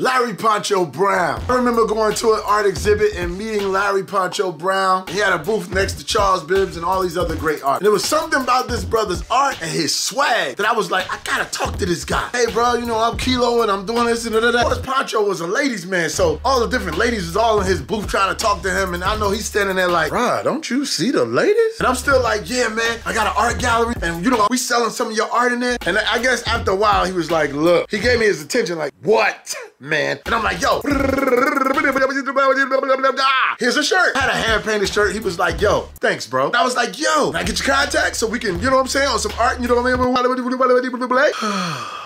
Larry Poncho Brown. I remember going to an art exhibit and meeting Larry Poncho Brown. He had a booth next to Charles Bibbs and all these other great art. And there was something about this brother's art and his swag that I was like, I gotta talk to this guy. Hey, bro, you know, I'm Kilo and I'm doing this and da da da. Of course, Poncho was a ladies' man, so all the different ladies was all in his booth trying to talk to him. And I know he's standing there like, bruh, don't you see the ladies? And I'm still like, yeah, man, I got an art gallery and you know, we selling some of your art in there. And I guess after a while, he was like, look, he gave me his attention like, what, man? And I'm like, yo, here's a shirt. I had a hand painted shirt. He was like, yo, thanks, bro. And I was like, yo, I get your contact so we can, you know what I'm saying, on some art, you know what I mean?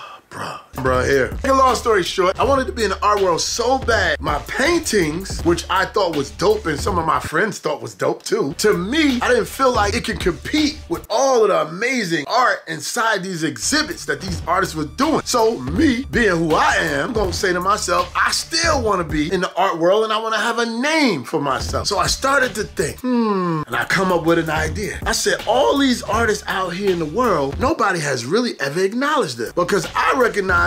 Here. Make a long story short, I wanted to be in the art world so bad. My paintings, which I thought was dope and some of my friends thought was dope too, to me, I didn't feel like it could compete with all of the amazing art inside these exhibits that these artists were doing. So me, being who I am, I'm gonna say to myself, I still wanna be in the art world and I wanna have a name for myself. So I started to think, hmm, and I come up with an idea. I said, all these artists out here in the world, nobody has really ever acknowledged them because I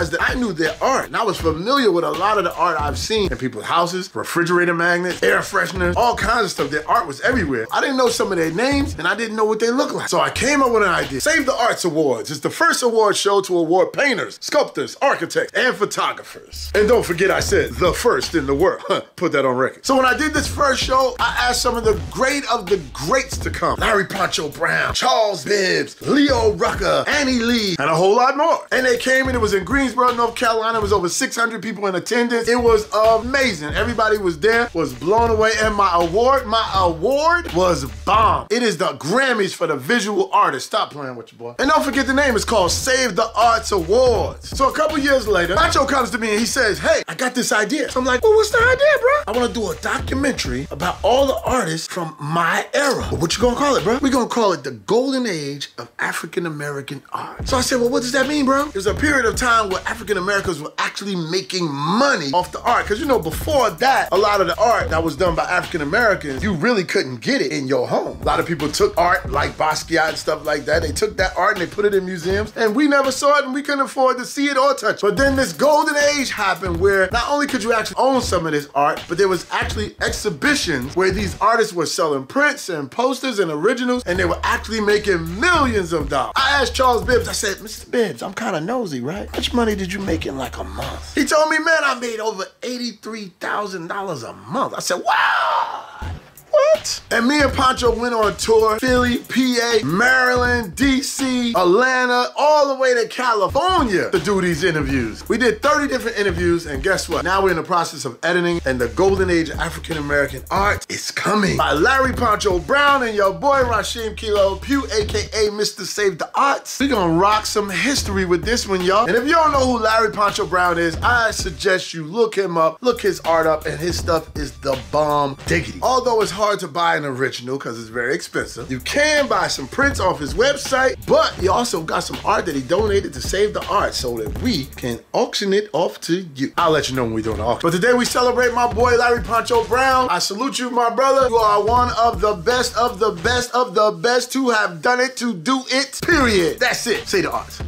recognized that I knew their art and I was familiar with a lot of the art I've seen in people's houses, refrigerator magnets, air fresheners, all kinds of stuff. Their art was everywhere. I didn't know some of their names and I didn't know what they looked like. So I came up with an idea. Save the Arts Awards is the first award show to award painters, sculptors, architects, and photographers. And don't forget I said the first in the world. Put that on record. So when I did this first show, I asked some of the great of the greats to come. Larry Poncho Brown, Charles Bibbs, Leo Rucker, Annie Lee, and a whole lot more. And they came and it was in Greensboro, North Carolina. It was over 600 people in attendance. It was amazing. Everybody was there, was blown away. And my award, my award was bomb. It is the Grammys for the visual artist. Stop playing with your boy. And don't forget the name. It's called Save the Arts Awards. So a couple years later, Macho comes to me and he says, hey, I got this idea. So I'm like, well, what's the idea, bro? I want to do a documentary about all the artists from my era. What you gonna call it, bro? we gonna call it the golden age of African American art. So I said, well, what does that mean, bro? There's a period of time where African Americans were actually making money off the art. Because, you know, before that, a lot of the art that was done by African Americans, you really couldn't get it in your home. A lot of people took art like Basquiat and stuff like that. They took that art and they put it in museums, and we never saw it and we couldn't afford to see it or touch it. But then this golden age happened where not only could you actually own some of this art, but there was actually exhibitions where these artists were selling prints and posters and originals, and they were actually making millions of dollars. I asked Charles Bibbs, I said, Mr. Bibbs, I'm kind of nosy, right? How much money did you make in like a month? He told me, man, I made over $83,000 a month. I said, wow. What? And me and Poncho went on a tour, Philly, PA, Maryland, DC, Atlanta, all the way to California to do these interviews. We did 30 different interviews, and guess what? Now we're in the process of editing, and the golden age of African American art is coming. By Larry Poncho Brown and your boy Rasheem Kilo Pugh, aka Mr. Save the Arts. We gonna rock some history with this one, y'all. And if you don't know who Larry Poncho Brown is, I suggest you look him up, look his art up, and his stuff is the bomb diggity. Although it's hard to buy an original because it's very expensive. You can buy some prints off his website, but he also got some art that he donated to save the art so that we can auction it off to you. I'll let you know when we're doing the auction. But today we celebrate my boy Larry Poncho Brown. I salute you, my brother. You are one of the best of the best of the best to have done it, to do it, period. That's it. Say the arts.